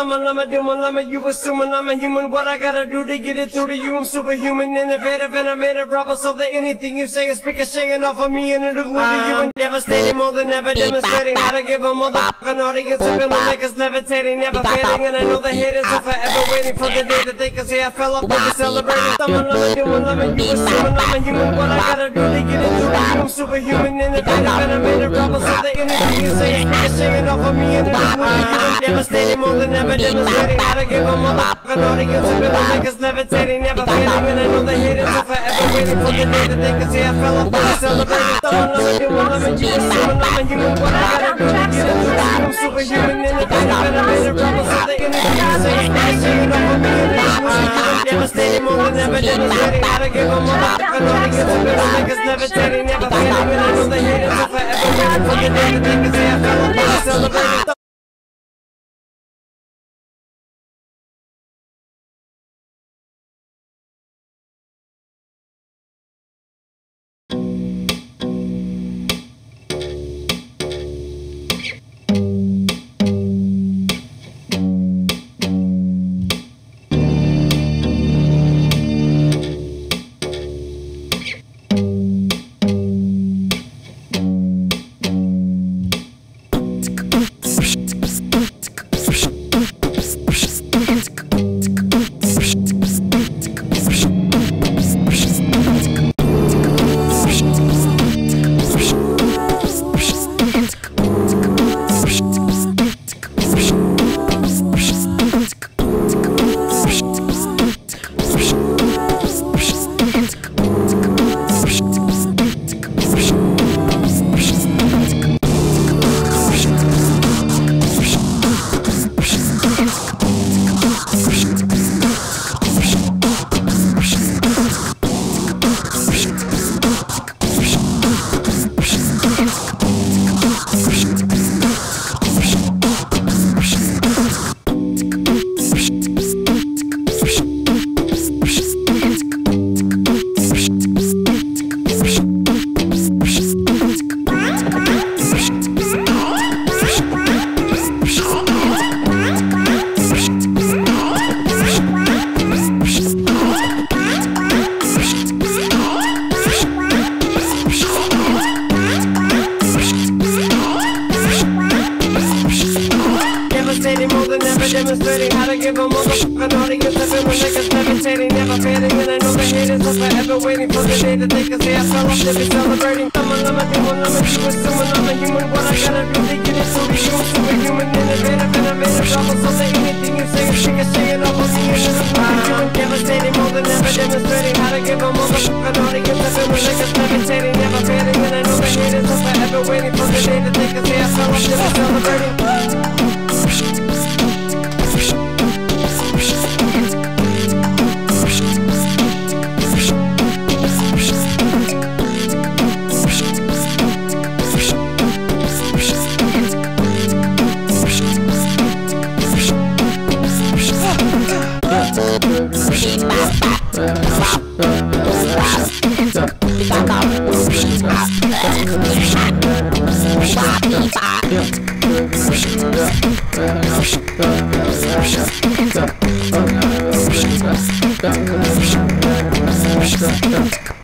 I'm a doing, I'm a you assuming I'm a human. What I gotta do to get it through to you? I'm superhuman, innovative, and I'm made a rubber so that anything you say is ricocheting off of me and it'll glue to you and devastating more than ever demonstrating how to give a motherfucking audience a feeling like it's levitating, never fading. And I know the haters are forever waiting for the day that they can say I fell off with the celebrating. I'm a doing, I'm a you assuming I'm a human. What I gotta do to get it through to you? I'm superhuman, innovative, and a rubber so that anything you say is ricocheting off of me and glue to you and devastating more than ever demonstrating how to give a motherfucking audience a feeling like it's levitating, never fading. And I know the haters are forever waiting for the day that they can say I fell off the celebrating. Thumbing, I'm a doing, I'm a you assuming I'm a human. What I gotta do to get it? I'm superhuman, innovative, and I made a rubber so that anything you say is ricocheting off of me and glue to you and devastating more than ever demonstrating how to give a motherfucking audience a feeling like it's levitating, never fading. And I know the haters are forever waiting for the day that they can say I fell off with the celebrating. Demonstrating how to give a motherfucking audience a feeling like it's levitating, never fading. And I know the haters are forever waiting for the day that they can say I fell off to be celebrating. I'm a human, I'm a human, someone I'm a human. What I gotta to get it so you? I'm superhuman, innovative, and I made a drama so that anything you say is ricocheting off of me and it'll glue to you and devastating more than ever demonstrating how to give a motherfucking audience a feeling like it's levitating, never fading. And I know the haters are forever waiting for the day that they can say I fell off to be celebrating. Stop, stop, stop.